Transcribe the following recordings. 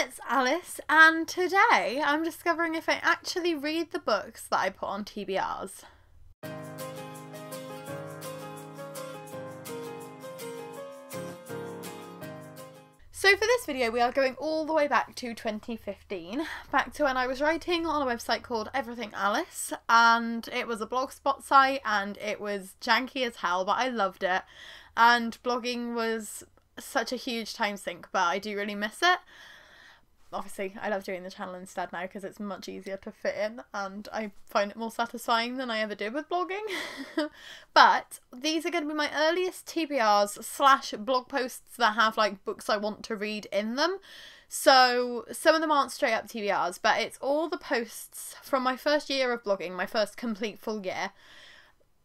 it's Alyce, and today I'm discovering if I actually read the books that I put on TBRs. So for this video we are going all the way back to 2015, back to when I was writing on a website called Everything Alyce and it was a blogspot site and it was janky as hell but I loved it and blogging was such a huge time sink but I do really miss it obviously I love doing the channel instead now because it's much easier to fit in and I find it more satisfying than I ever did with blogging. but these are going to be my earliest TBRs slash blog posts that have like books I want to read in them. So some of them aren't straight up TBRs, but it's all the posts from my first year of blogging, my first complete full year,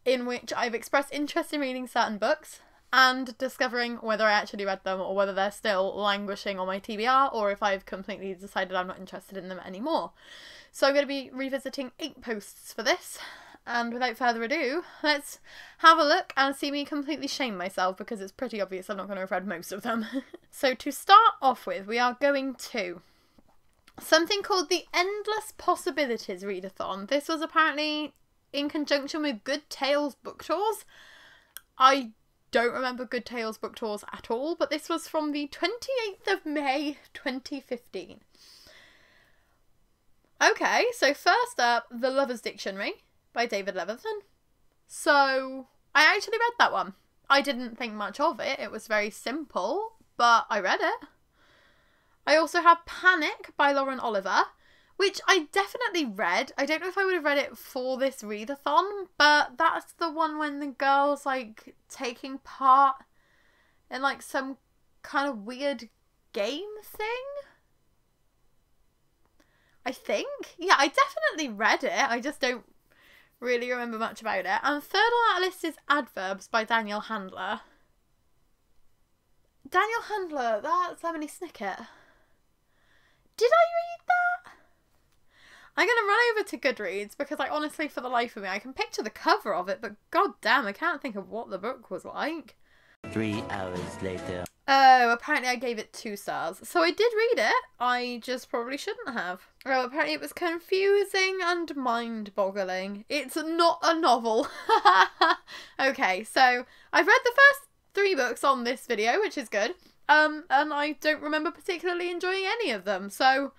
in which I've expressed interest in reading certain books and discovering whether I actually read them or whether they're still languishing on my TBR or if I've completely decided I'm not interested in them anymore. So I'm going to be revisiting eight posts for this. And without further ado, let's have a look and see me completely shame myself because it's pretty obvious I'm not going to have read most of them. so to start off with, we are going to something called the Endless Possibilities Readathon. This was apparently in conjunction with Good Tales book tours. I don't remember Good Tales book tours at all, but this was from the 28th of May 2015. Okay, so first up, The Lover's Dictionary by David Levithan. So, I actually read that one. I didn't think much of it, it was very simple, but I read it. I also have Panic by Lauren Oliver, which I definitely read. I don't know if I would have read it for this readathon, but that's the one when the girl's like taking part in like some kind of weird game thing. I think. Yeah, I definitely read it. I just don't really remember much about it. And third on that list is Adverbs by Daniel Handler. Daniel Handler, that's Lemony Snicket. Did I read that? I'm gonna run over to Goodreads because I honestly, for the life of me, I can picture the cover of it, but god damn, I can't think of what the book was like. Three hours later. Oh, apparently I gave it two stars. So I did read it. I just probably shouldn't have. Oh, apparently it was confusing and mind-boggling. It's not a novel. okay, so I've read the first three books on this video, which is good. Um, and I don't remember particularly enjoying any of them. So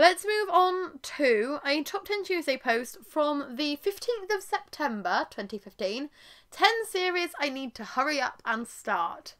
Let's move on to a Top 10 Tuesday post from the 15th of September 2015. 10 series I need to hurry up and start.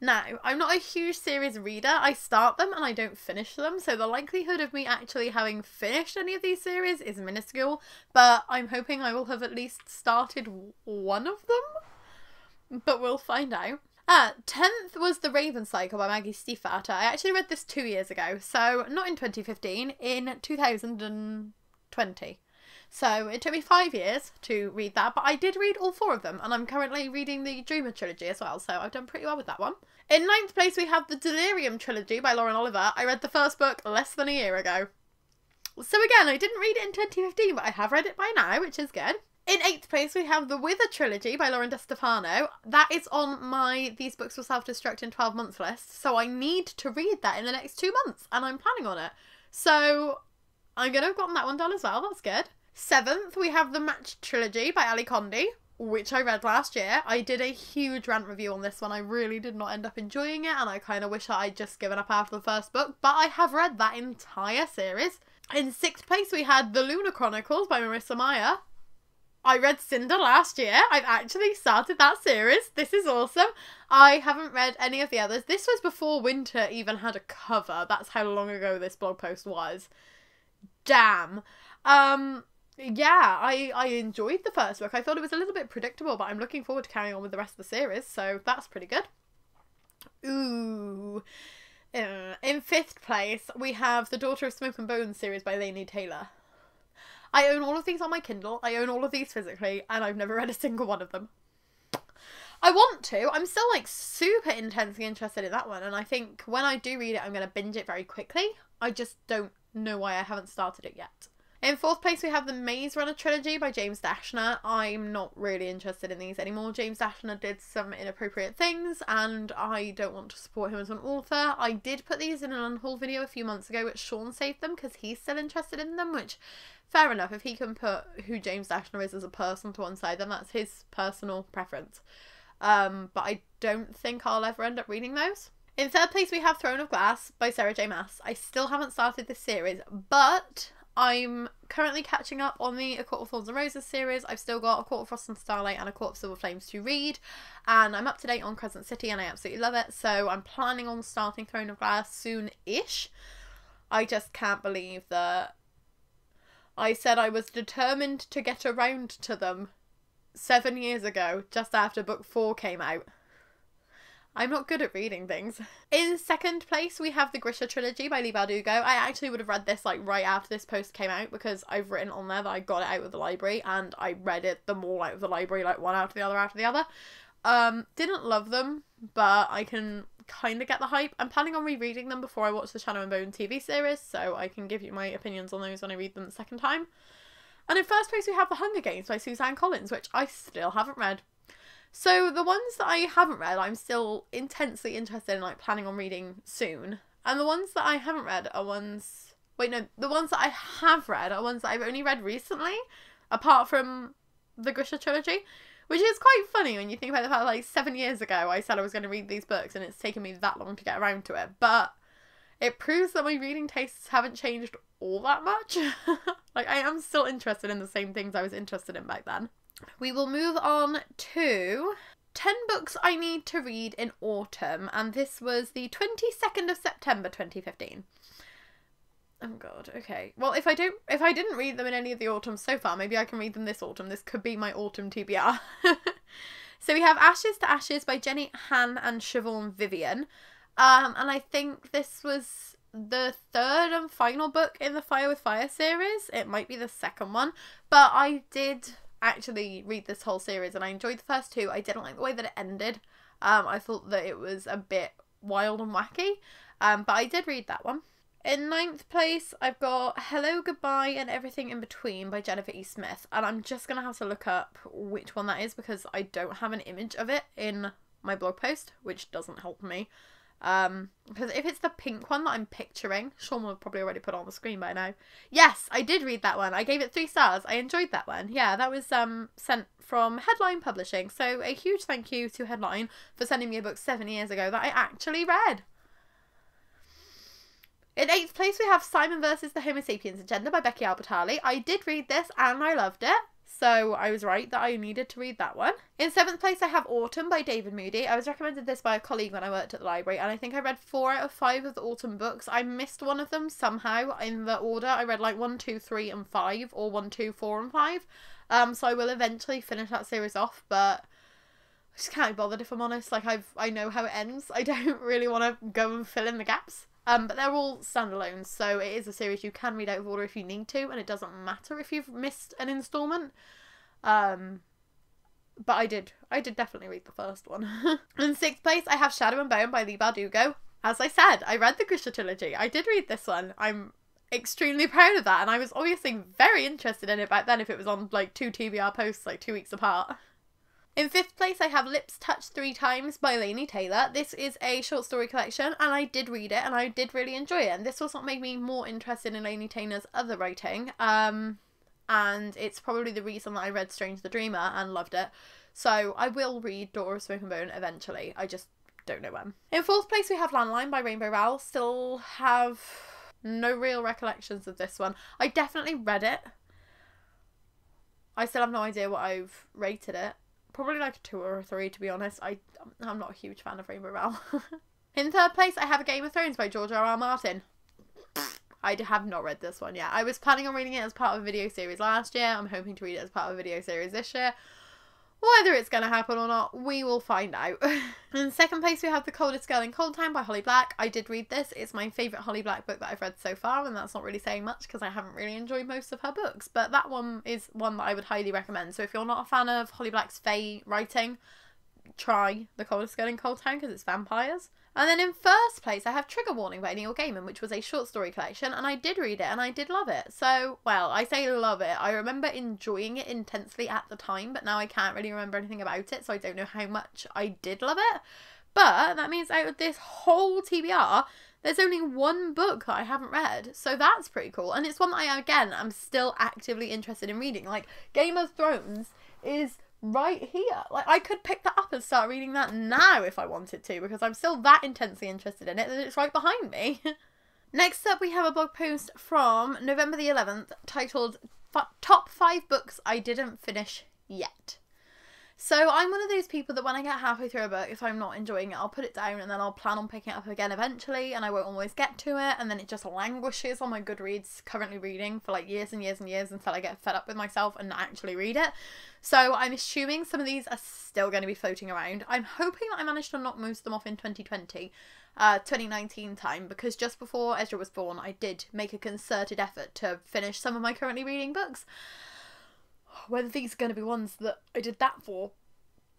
Now, I'm not a huge series reader. I start them and I don't finish them, so the likelihood of me actually having finished any of these series is minuscule, but I'm hoping I will have at least started one of them. But we'll find out. Uh, 10th was The Raven Cycle by Maggie Stiefvater. I actually read this two years ago, so not in 2015, in 2020. So it took me five years to read that, but I did read all four of them, and I'm currently reading the Dreamer trilogy as well, so I've done pretty well with that one. In ninth place, we have the Delirium trilogy by Lauren Oliver. I read the first book less than a year ago. So again, I didn't read it in 2015, but I have read it by now, which is good. In eighth place, we have The Wither Trilogy by Lauren DeStefano. That is on my These Books Will Self Destruct in 12 Months list, so I need to read that in the next two months, and I'm planning on it. So I'm going to have gotten that one done as well, that's good. Seventh, we have The Match Trilogy by Ally Condie, which I read last year. I did a huge rant review on this one. I really did not end up enjoying it, and I kind of wish I'd just given up after the first book, but I have read that entire series. In sixth place, we had The Lunar Chronicles by Marissa Meyer. I read Cinder last year. I've actually started that series. This is awesome. I haven't read any of the others. This was before Winter even had a cover. That's how long ago this blog post was. Damn. Um yeah, I I enjoyed the first book. I thought it was a little bit predictable, but I'm looking forward to carrying on with the rest of the series, so that's pretty good. Ooh. Uh, in fifth place, we have The Daughter of Smoke and Bones series by Laini Taylor. I own all of these on my Kindle. I own all of these physically, and I've never read a single one of them. I want to. I'm still like super intensely interested in that one, and I think when I do read it, I'm going to binge it very quickly. I just don't know why I haven't started it yet. In fourth place, we have the Maze Runner trilogy by James Dashner. I'm not really interested in these anymore. James Dashner did some inappropriate things, and I don't want to support him as an author. I did put these in an unhaul video a few months ago, which Sean saved them because he's still interested in them, which fair enough. If he can put who James Dashner is as a person to one side, then that's his personal preference. Um, but I don't think I'll ever end up reading those. In third place, we have Throne of Glass by Sarah J. Maas. I still haven't started this series, but I'm currently catching up on the A Court of Thorns and Roses series. I've still got A Court of Frost and Starlight and A Court of Silver Flames to read, and I'm up to date on Crescent City and I absolutely love it. So I'm planning on starting Throne of Glass soon ish. I just can't believe that I said I was determined to get around to them seven years ago, just after book four came out. I'm not good at reading things. In second place, we have the Grisha trilogy by Leigh Bardugo. I actually would have read this like right after this post came out because I've written on there that I got it out of the library and I read it them all out of the library, like one after the other after the other. Um, didn't love them, but I can kind of get the hype. I'm planning on rereading them before I watch the Shadow and Bone TV series, so I can give you my opinions on those when I read them the second time. And in first place, we have The Hunger Games by Suzanne Collins, which I still haven't read. So the ones that I haven't read, I'm still intensely interested in, like planning on reading soon. And the ones that I haven't read are ones. Wait, no, the ones that I have read are ones that I've only read recently, apart from the Grisha trilogy, which is quite funny when you think about the fact like seven years ago I said I was going to read these books and it's taken me that long to get around to it. But it proves that my reading tastes haven't changed all that much. like I am still interested in the same things I was interested in back then. We will move on to 10 books I need to read in autumn, and this was the 22nd of September 2015. Oh god, okay. Well, if I don't if I didn't read them in any of the autumns so far, maybe I can read them this autumn. This could be my autumn TBR. so we have Ashes to Ashes by Jenny Han and Siobhan Vivian. Um, and I think this was the third and final book in the Fire with Fire series. It might be the second one, but I did actually read this whole series and I enjoyed the first two. I didn't like the way that it ended. Um, I thought that it was a bit wild and wacky, um, but I did read that one. In ninth place, I've got Hello, Goodbye, and Everything in Between by Jennifer E. Smith. And I'm just going to have to look up which one that is because I don't have an image of it in my blog post, which doesn't help me. Um, because if it's the pink one that I'm picturing, Sean will probably already put on the screen by now. Yes, I did read that one. I gave it three stars. I enjoyed that one. Yeah, that was um sent from Headline Publishing. So a huge thank you to Headline for sending me a book seven years ago that I actually read. In eighth place, we have Simon versus the Homo sapiens agenda by Becky Albertalli. I did read this and I loved it. So I was right that I needed to read that one. In seventh place, I have Autumn by David Moody. I was recommended this by a colleague when I worked at the library, and I think I read four out of five of the Autumn books. I missed one of them somehow in the order. I read like one, two, three, and five, or one, two, four, and five. Um, so I will eventually finish that series off, but I just can't be bothered if I'm honest. Like I've I know how it ends. I don't really want to go and fill in the gaps. Um, but they're all standalones, so it is a series you can read out of order if you need to, and it doesn't matter if you've missed an installment. Um, but I did, I did definitely read the first one. In sixth place, I have Shadow and Bone by Leigh Bardugo. As I said, I read the Grisha trilogy. I did read this one. I'm extremely proud of that, and I was obviously very interested in it back then if it was on like two TBR posts like two weeks apart. In fifth place, I have Lips Touched Three Times by Laini Taylor. This is a short story collection, and I did read it, and I did really enjoy it. And this was what made me more interested in Laini Taylor's other writing. Um, and it's probably the reason that I read Strange the Dreamer and loved it. So I will read Daughter of Smoke and Bone eventually. I just don't know when. In fourth place, we have Landline by Rainbow Rowell. Still have no real recollections of this one. I definitely read it. I still have no idea what I've rated it probably like two or three to be honest. I I'm not a huge fan of Rainbow Rowell. In third place, I have a Game of Thrones by George R. R. Martin. I have not read this one yet. I was planning on reading it as part of a video series last year. I'm hoping to read it as part of a video series this year. Whether it's going to happen or not, we will find out. in second place, we have The Coldest Girl in Coldtown by Holly Black. I did read this. It's my favourite Holly Black book that I've read so far, and that's not really saying much because I haven't really enjoyed most of her books. But that one is one that I would highly recommend. So if you're not a fan of Holly Black's Fae writing, try The Coldest Girl in Coldtown because it's vampires. And then in first place, I have Trigger Warning by Neil Gaiman, which was a short story collection, and I did read it and I did love it. So, well, I say love it. I remember enjoying it intensely at the time, but now I can't really remember anything about it, so I don't know how much I did love it. But that means out of this whole TBR, there's only one book that I haven't read, so that's pretty cool. And it's one that I, again, am still actively interested in reading. Like, Game of Thrones is right here. Like I could pick that up and start reading that now if I wanted to because I'm still that intensely interested in it that it's right behind me. Next up we have a blog post from November the 11th titled Top 5 Books I Didn't Finish Yet. So I'm one of those people that when I get halfway through a book, if I'm not enjoying it, I'll put it down and then I'll plan on picking it up again eventually, and I won't always get to it, and then it just languishes on my Goodreads currently reading for like years and years and years until I get fed up with myself and actually read it. So I'm assuming some of these are still going to be floating around. I'm hoping that I managed to knock most of them off in 2020. Uh, 2019 time because just before Ezra was born, I did make a concerted effort to finish some of my currently reading books. Whether these are going to be ones that I did that for,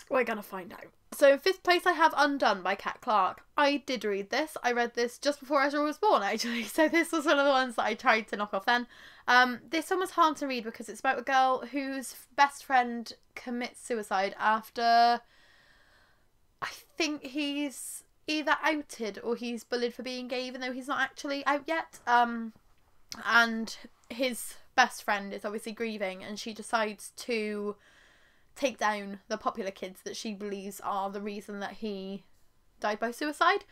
we're going to find out. So, in fifth place, I have Undone by Cat Clarke. I did read this. I read this just before Ezra was born, actually. So, this was one of the ones that I tried to knock off then. Um, this one was hard to read because it's about a girl whose best friend commits suicide after. I think he's either outed or he's bullied for being gay, even though he's not actually out yet. Um, and his best friend is obviously grieving and she decides to take down the popular kids that she believes are the reason that he died by suicide.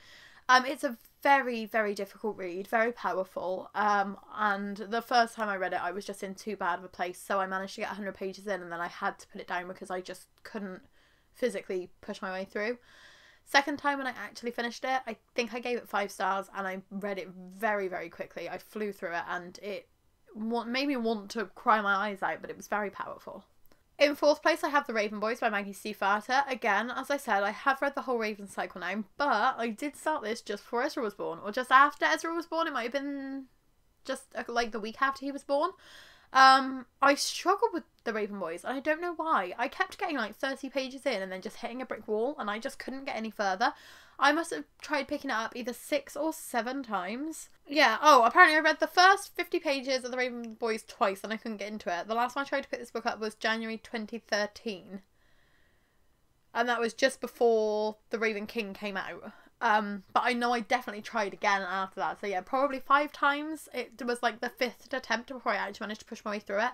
Um, it's a very, very difficult read, very powerful. Um, and the first time I read it, I was just in too bad of a place, so I managed to get 100 pages in and then I had to put it down because I just couldn't physically push my way through. Second time when I actually finished it, I think I gave it five stars and I read it very, very quickly. I flew through it and it made me want to cry my eyes out, but it was very powerful. In fourth place, I have The Raven Boys by Maggie Stiefvater. Again, as I said, I have read the whole Raven cycle now, but I did start this just before Ezra was born, or just after Ezra was born. It might have been just uh, like the week after he was born. Um, I struggled with The Raven Boys, and I don't know why. I kept getting like 30 pages in and then just hitting a brick wall, and I just couldn't get any further. I must have tried picking it up either six or seven times. Yeah, oh, apparently I read the first 50 pages of The Raven Boys twice and I couldn't get into it. The last time I tried to pick this book up was January 2013. And that was just before The Raven King came out. Um, but I know I definitely tried again after that. So yeah, probably five times. It was like the fifth attempt before I actually managed to push my way through it.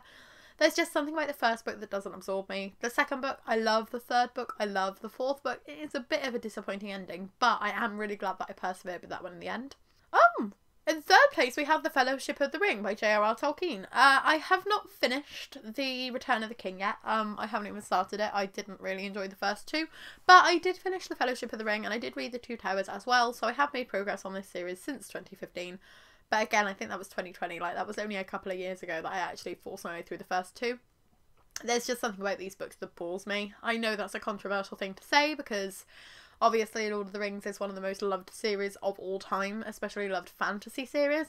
There's just something about the first book that doesn't absorb me. The second book, I love. The third book, I love. The fourth book, it is a bit of a disappointing ending, but I am really glad that I persevered with that one in the end. Um, in third place, we have The Fellowship of the Ring by J.R.R. Tolkien. Uh, I have not finished The Return of the King yet. Um, I haven't even started it. I didn't really enjoy the first two, but I did finish The Fellowship of the Ring and I did read The Two Towers as well, so I have made progress on this series since 2015. But again, I think that was 2020. Like, that was only a couple of years ago that I actually forced my way through the first two. There's just something about these books that bores me. I know that's a controversial thing to say because obviously Lord of the Rings is one of the most loved series of all time, especially loved fantasy series,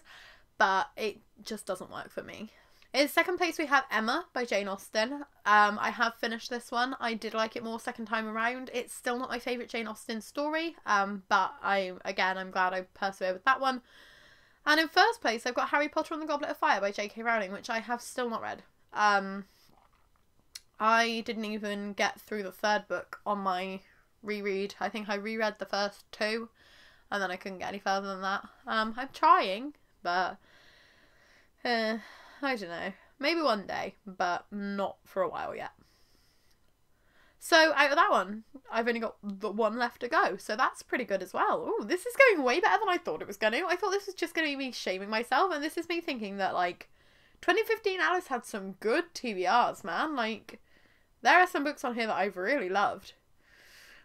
but it just doesn't work for me. In second place, we have Emma by Jane Austen. Um, I have finished this one. I did like it more second time around. It's still not my favourite Jane Austen story, um, but I again I'm glad I persevered with that one. And in first place, I've got Harry Potter and the Goblet of Fire by J.K. Rowling, which I have still not read. Um, I didn't even get through the third book on my reread. I think I reread the first two, and then I couldn't get any further than that. Um, I'm trying, but uh, I don't know. Maybe one day, but not for a while yet. So out of that one, I've only got the one left to go. So that's pretty good as well. Oh, this is going way better than I thought it was going to. I thought this was just going to be me shaming myself, and this is me thinking that like 2015 Alyce had some good TBRs, man. Like there are some books on here that I've really loved.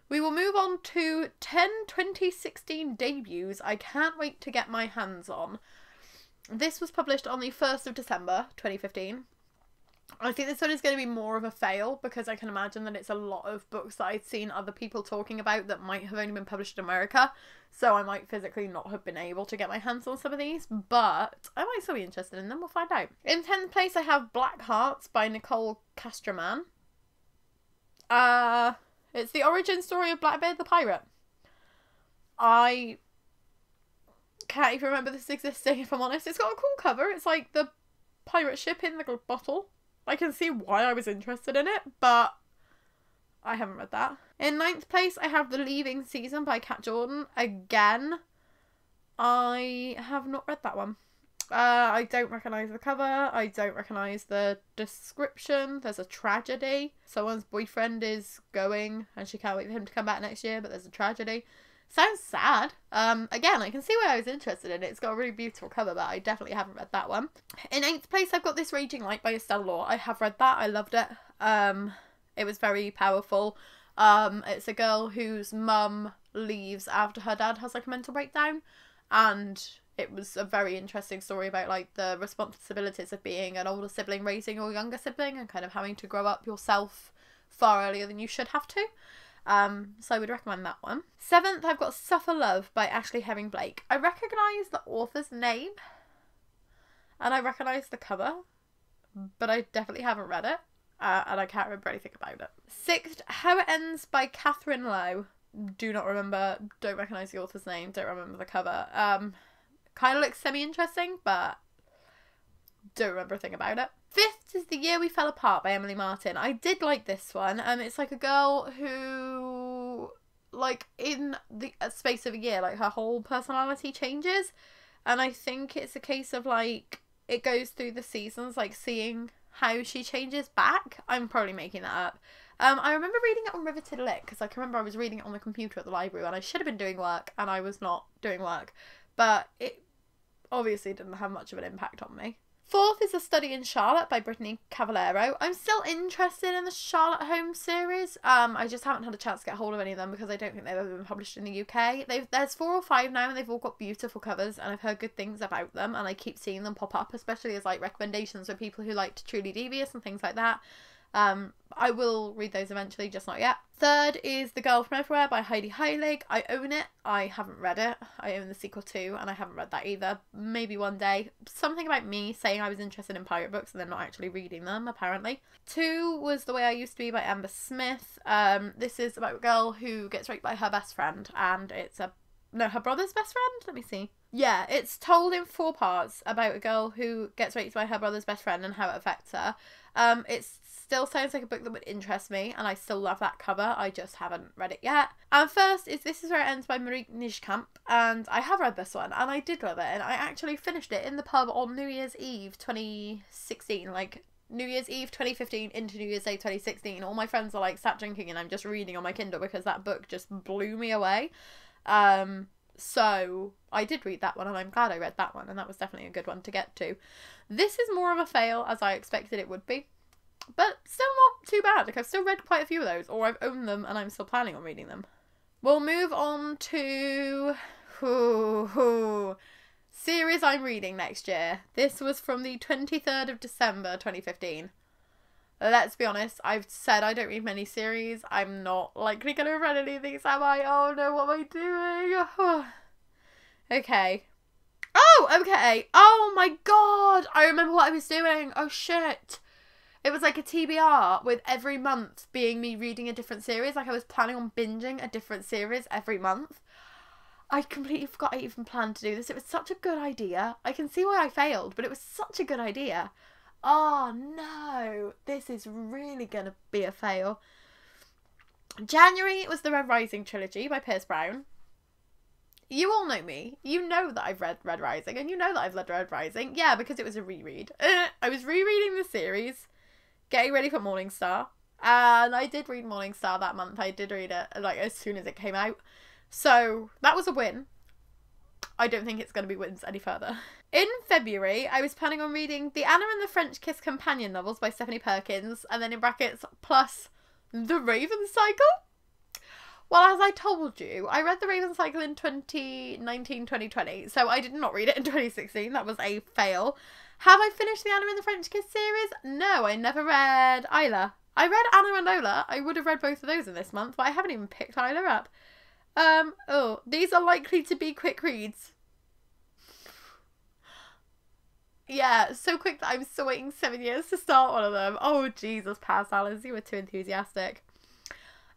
We will move on to 10 2016 debuts I can't wait to get my hands on. This was published on the 1st of December 2015. I think this one is going to be more of a fail because I can imagine that it's a lot of books that I'd seen other people talking about that might have only been published in America. So I might physically not have been able to get my hands on some of these, but I might still be interested in them. We'll find out. In 10th place, I have Black Hearts by Nicole Castroman. Uh, it's the origin story of Blackbeard the Pirate. I can't even remember this existing if I'm honest. It's got a cool cover. It's like the pirate ship in the bottle. I can see why I was interested in it, but I haven't read that. In ninth place, I have The Leaving Season by Cat Jordan. Again, I have not read that one. Uh, I don't recognise the cover. I don't recognise the description. There's a tragedy. Someone's boyfriend is going and she can't wait for him to come back next year, but there's a tragedy. Sounds sad. Um, again, I can see why I was interested in it. It's got a really beautiful cover, but I definitely haven't read that one. In eighth place, I've got This Raging Light by Estelle Laure. I have read that. I loved it. Um, it was very powerful. Um, it's a girl whose mum leaves after her dad has like a mental breakdown, and it was a very interesting story about like the responsibilities of being an older sibling raising your younger sibling and kind of having to grow up yourself far earlier than you should have to. Um, so I would recommend that one. Seventh, I've got Suffer Love by Ashley Herring Blake. I recognise the author's name and I recognise the cover, but I definitely haven't read it. Uh, and I can't remember anything about it. Sixth, How It Ends by Catherine Lo. Do not remember, don't recognise the author's name, don't remember the cover. Um, kind of looks semi interesting, but don't remember a thing about it. Fifth is The Year We Fell Apart by Emily Martin. I did like this one. Um, it's like a girl who, like, in the space of a year, like her whole personality changes, and I think it's a case of like it goes through the seasons, like seeing how she changes back. I'm probably making that up. Um, I remember reading it on Riveted Lit because I can remember I was reading it on the computer at the library and I should have been doing work and I was not doing work, but it obviously didn't have much of an impact on me. Fourth is A Study in Charlotte by Brittany Cavallaro. I'm still interested in the Charlotte Holmes series. Um, I just haven't had a chance to get hold of any of them because I don't think they've ever been published in the UK. They've, there's four or five now and they've all got beautiful covers and I've heard good things about them and I keep seeing them pop up, especially as like recommendations for people who like Truly Devious and things like that. Um, I will read those eventually, just not yet. Third is The Girl from Everywhere by Heidi Heilig. I own it. I haven't read it. I own the sequel too, and I haven't read that either. Maybe one day. Something about me saying I was interested in pirate books and then not actually reading them, apparently. Two was The Way I Used to Be by Amber Smith. Um, this is about a girl who gets raped by her best friend, and it's a no, her brother's best friend? Let me see. Yeah, it's told in four parts about a girl who gets raped by her brother's best friend and how it affects her. Um, it still sounds like a book that would interest me, and I still love that cover. I just haven't read it yet. And first is This Is Where It Ends by Marie Nijkamp, and I have read this one, and I did love it, and I actually finished it in the pub on New Year's Eve 2016, like New Year's Eve 2015 into New Year's Day 2016. All my friends are like sat drinking, and I'm just reading on my Kindle because that book just blew me away. Um, so I did read that one and I'm glad I read that one and that was definitely a good one to get to. This is more of a fail as I expected it would be. But still not too bad. Like I've still read quite a few of those or I've owned them and I'm still planning on reading them. We'll move on to ooh, ooh, series I'm reading next year. This was from the 23rd of December 2015. Let's be honest, I've said I don't read many series. I'm not likely going to read any of these, am I? Oh no, what am I doing? okay. Oh, okay. Oh my god! I remember what I was doing. Oh shit. It was like a TBR with every month being me reading a different series. Like I was planning on binging a different series every month. I completely forgot I even planned to do this. It was such a good idea. I can see why I failed, but it was such a good idea oh no, this is really gonna be a fail. January was the Red Rising trilogy by Pierce Brown. You all know me. You know that I've read Red Rising, and you know that I've read Red Rising. Yeah, because it was a reread. Uh, I was rereading the series, getting ready for Morningstar, and I did read Morningstar that month. I did read it like as soon as it came out, so that was a win. I don't think it's going to be wins any further. In February, I was planning on reading the Anna and the French Kiss companion novels by Stephanie Perkins, and then in brackets, plus The Raven Cycle. Well, as I told you, I read The Raven Cycle in 2019 2020, so I did not read it in 2016. That was a fail. Have I finished the Anna and the French Kiss series? No, I never read Isla. I read Anna and Lola. I would have read both of those in this month, but I haven't even picked Isla up. Um, oh, these are likely to be quick reads. Yeah, so quick that I'm still waiting seven years to start one of them. Oh, Jesus, past Alyce, you were too enthusiastic.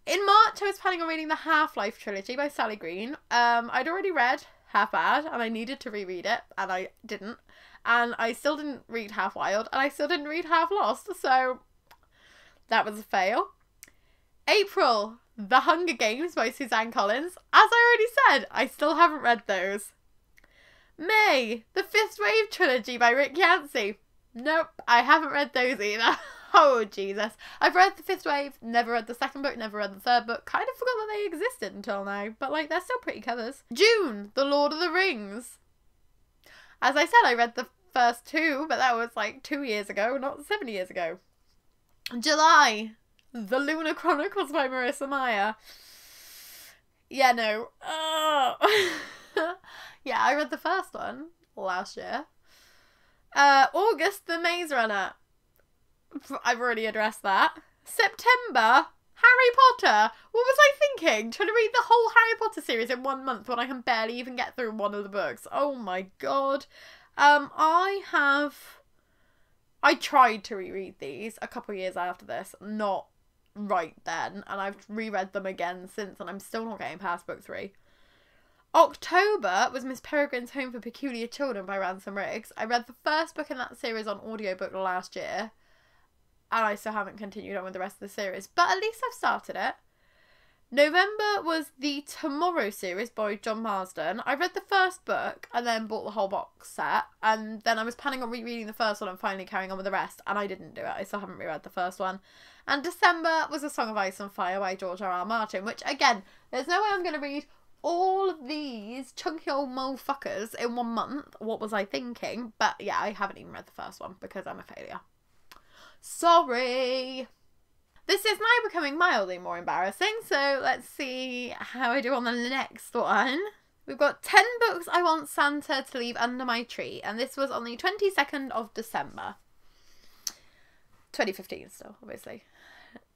In March, I was planning on reading the Half Life trilogy by Sally Green. Um, I'd already read Half Bad, and I needed to reread it, and I didn't. And I still didn't read Half Wild, and I still didn't read Half Lost, so that was a fail. April, The Hunger Games by Suzanne Collins. As I already said, I still haven't read those. May, The Fifth Wave Trilogy by Rick Yancey. Nope, I haven't read those either. oh, Jesus. I've read The Fifth Wave, never read the second book, never read the third book. Kind of forgot that they existed until now, but like, they're still pretty covers. June, The Lord of the Rings. As I said, I read the first two, but that was like two years ago, not seven years ago. July, The Lunar Chronicles by Marissa Meyer. Yeah, no. Oh. yeah, I read the first one last year. Uh, August, The Maze Runner. I've already addressed that. September, Harry Potter. What was I thinking? Trying to read the whole Harry Potter series in one month when I can barely even get through one of the books. Oh my god. Um, I have. I tried to reread these a couple years after this, not right then, and I've reread them again since, and I'm still not getting past book three. October was Miss Peregrine's Home for Peculiar Children by Ransom Riggs. I read the first book in that series on audiobook last year, and I still haven't continued on with the rest of the series, but at least I've started it. November was the Tomorrow series by John Marsden. I read the first book and then bought the whole box set, and then I was planning on rereading the first one and finally carrying on with the rest, and I didn't do it. I still haven't reread the first one. And December was A Song of Ice and Fire by George R. R. Martin, which again, there's no way I'm going to read all of these chunky old motherfuckers in one month. What was I thinking? But yeah, I haven't even read the first one because I'm a failure. Sorry. This is now becoming mildly more embarrassing, so let's see how I do on the next one. We've got 10 books I want Santa to leave under my tree, and this was on the 22nd of December. 2015 still, obviously.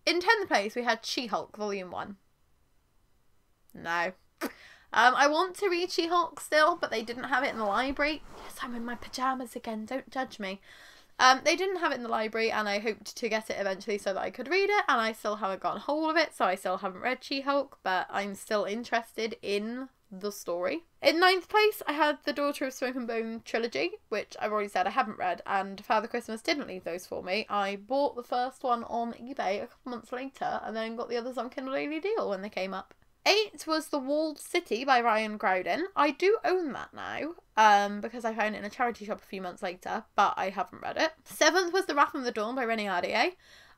In 10th place, we had She-Hulk Volume 1. No. Um, I want to read She-Hulk still, but they didn't have it in the library. Yes, I'm in my pyjamas again, don't judge me. Um, they didn't have it in the library, and I hoped to get it eventually so that I could read it, and I still haven't gotten hold of it, so I still haven't read She Hulk, but I'm still interested in the story. In ninth place, I had the Daughter of Smoke and Bone trilogy, which I've already said I haven't read, and Father Christmas didn't leave those for me. I bought the first one on eBay a couple months later, and then got the others on Kindle Daily Deal when they came up. Eight was The Walled City by Ryan Graudin. I do own that now, um, because I found it in a charity shop a few months later, but I haven't read it. Seventh was The Wrath of the Dawn by Renee Ahdieh.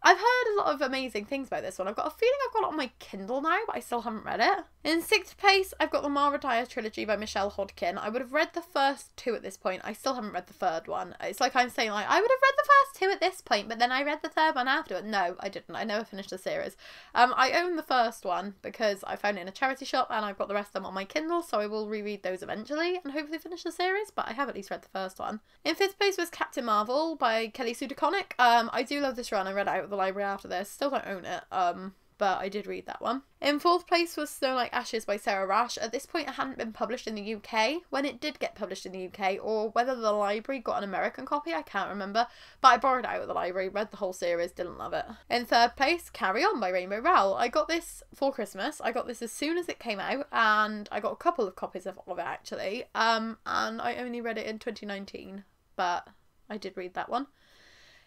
I've heard a lot of amazing things about this one. I've got a feeling I've got it on my Kindle now, but I still haven't read it. In sixth place, I've got the Mara Dyer trilogy by Michelle Hodkin. I would have read the first two at this point. I still haven't read the third one. It's like I'm saying, like, I would have read the first two at this point, but then I read the third one after. No, I didn't. I never finished the series. Um, I own the first one because I found it in a charity shop and I've got the rest of them on my Kindle, so I will reread those eventually and hopefully finish the series, but I have at least read the first one. In fifth place was Captain Marvel by Kelly Sue DeConnick. Um, I do love this run. I read out the library after this. Still don't own it. Um, but I did read that one. In fourth place was Snow Like Ashes by Sara Raasch. At this point, it hadn't been published in the UK. When it did get published in the UK, or whether the library got an American copy, I can't remember. But I borrowed it out of the library, read the whole series, didn't love it. In third place, Carry On by Rainbow Rowell. I got this for Christmas. I got this as soon as it came out, and I got a couple of copies of, of it actually. Um, and I only read it in 2019, but I did read that one.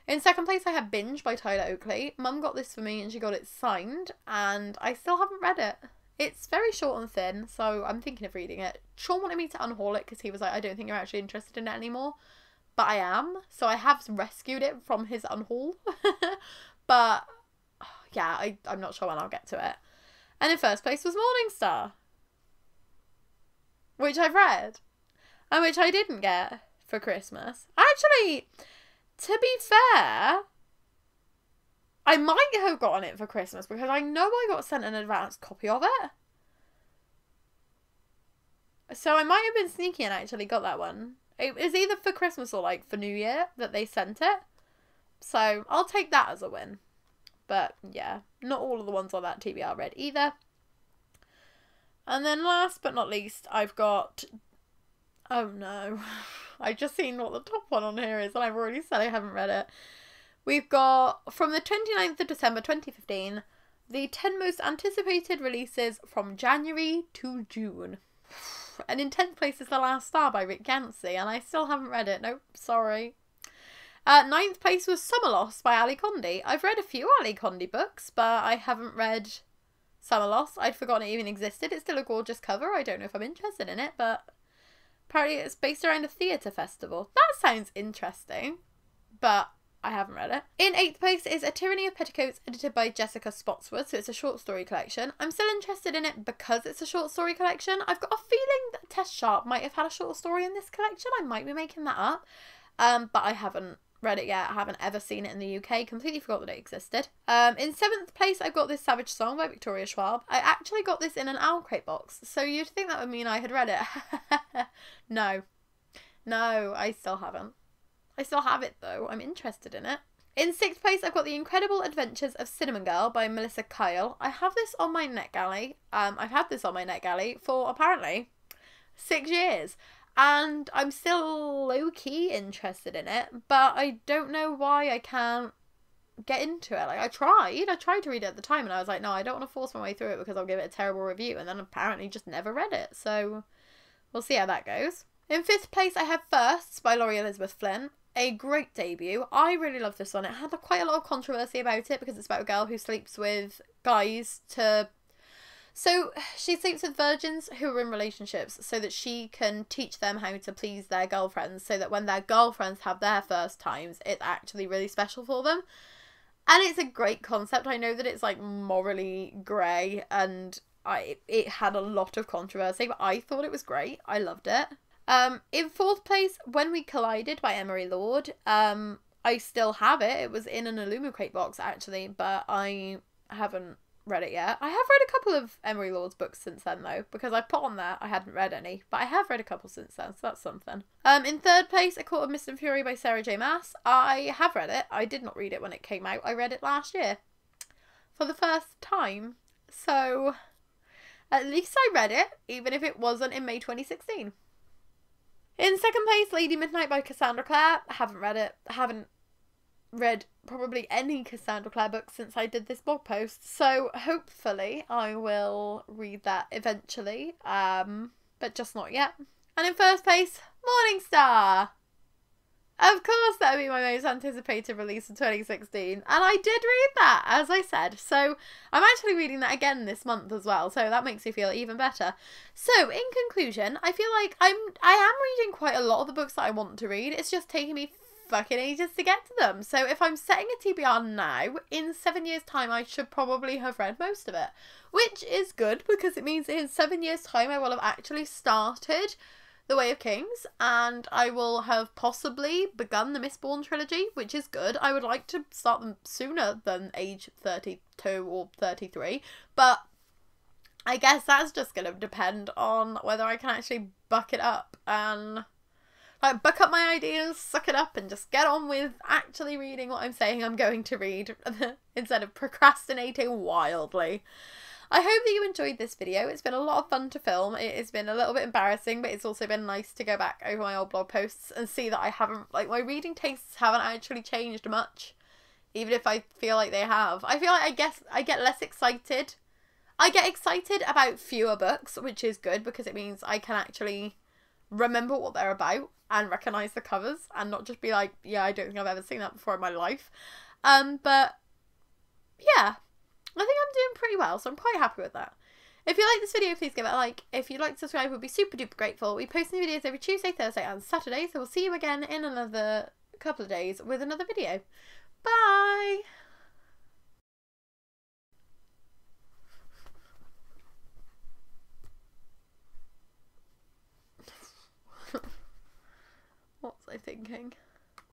In second place, I had Binge by Tyler Oakley. Mum got this for me and she got it signed, and I still haven't read it. It's very short and thin, so I'm thinking of reading it. Sean wanted me to unhaul it because he was like, I don't think you're actually interested in it anymore. But I am, so I have rescued it from his unhaul. but yeah, I, I'm not sure when I'll get to it. And in first place was Morningstar, which I've read, and which I didn't get for Christmas. Actually, to be fair, I might have gotten it for Christmas because I know I got sent an advanced copy of it. So I might have been sneaky and actually got that one. It was either for Christmas or like for New Year that they sent it. So I'll take that as a win. But yeah, not all of the ones on that TBR read either. And then last but not least, I've got. Oh no. I just seen what the top one on here is, and I've already said I haven't read it. We've got from the 29th of December 2015, the 10 most anticipated releases from January to June. And in 10th place is The Last Star by Rick Yancey, and I still haven't read it. Nope, sorry. Uh, ninth place was Summer Loss by Ally Condie. I've read a few Ally Condie books, but I haven't read Summer Loss. I'd forgotten it even existed. It's still a gorgeous cover. I don't know if I'm interested in it, but apparently it's based around a theatre festival. That sounds interesting, but I haven't read it. In eighth place is A Tyranny of Petticoats, edited by Jessica Spotswood, so it's a short story collection. I'm still interested in it because it's a short story collection. I've got a feeling that Tess Sharpe might have had a short story in this collection. I might be making that up, um, but I haven't read it yet. I haven't ever seen it in the UK. Completely forgot that it existed. Um, in seventh place, I've got this Savage Song by Victoria Schwab. I actually got this in an Owl Crate box, so you'd think that would mean I had read it. no. No, I still haven't. I still have it though. I'm interested in it. In sixth place, I've got The Incredible Adventures of Cinnamon Girl by Melissa Kyle. I have this on my NetGalley. Um, I've had this on my NetGalley for apparently six years. And I'm still low key interested in it, but I don't know why I can't get into it. Like I tried, I tried to read it at the time, and I was like, no, I don't want to force my way through it because I'll give it a terrible review. And then apparently just never read it. So we'll see how that goes. In fifth place, I have Firsts by Laurie Elizabeth Flynn a great debut. I really love this one. It had quite a lot of controversy about it because it's about a girl who sleeps with guys to. So she sleeps with virgins who are in relationships so that she can teach them how to please their girlfriends so that when their girlfriends have their first times, it's actually really special for them. And it's a great concept. I know that it's like morally grey and I it had a lot of controversy, but I thought it was great. I loved it. Um, in fourth place, When We Collided by Emery Lord. Um, I still have it. It was in an Illumicrate box actually, but I haven't read it yet. I have read a couple of Emery Lord's books since then though, because I put on there I hadn't read any, but I have read a couple since then, so that's something. Um, in third place, A Court of Mist and Fury by Sarah J. Maas. I have read it. I did not read it when it came out. I read it last year for the first time. So at least I read it, even if it wasn't in May 2016. In second place, Lady Midnight by Cassandra Clare. I haven't read it. I haven't read probably any Cassandra Clare book since I did this blog post. So hopefully I will read that eventually. Um, but just not yet. And in first place, Morning Star. Of course, that would be my most anticipated release of 2016. And I did read that, as I said. So I'm actually reading that again this month as well. So that makes me feel even better. So in conclusion, I feel like I'm I am reading quite a lot of the books that I want to read. It's just taking me fucking ages to get to them. So if I'm setting a TBR now, in seven years' time, I should probably have read most of it. Which is good because it means in seven years' time, I will have actually started the Way of Kings, and I will have possibly begun the Mistborn trilogy, which is good. I would like to start them sooner than age 32 or 33, but I guess that's just going to depend on whether I can actually buck it up and like buck up my ideas, suck it up, and just get on with actually reading what I'm saying I'm going to read instead of procrastinating wildly. I hope that you enjoyed this video. It's been a lot of fun to film. It has been a little bit embarrassing, but it's also been nice to go back over my old blog posts and see that I haven't, like, my reading tastes haven't actually changed much. Even if I feel like they have. I feel like I guess I get less excited. I get excited about fewer books, which is good because it means I can actually remember what they're about and recognize the covers and not just be like, yeah, I don't think I've ever seen that before in my life. Um, but yeah, I think I'm doing pretty well, so I'm quite happy with that. If you like this video, please give it a like. If you'd like to subscribe, we'd be super duper grateful. We post new videos every Tuesday, Thursday, and Saturday, so we'll see you again in another couple of days with another video. Bye! I thinking?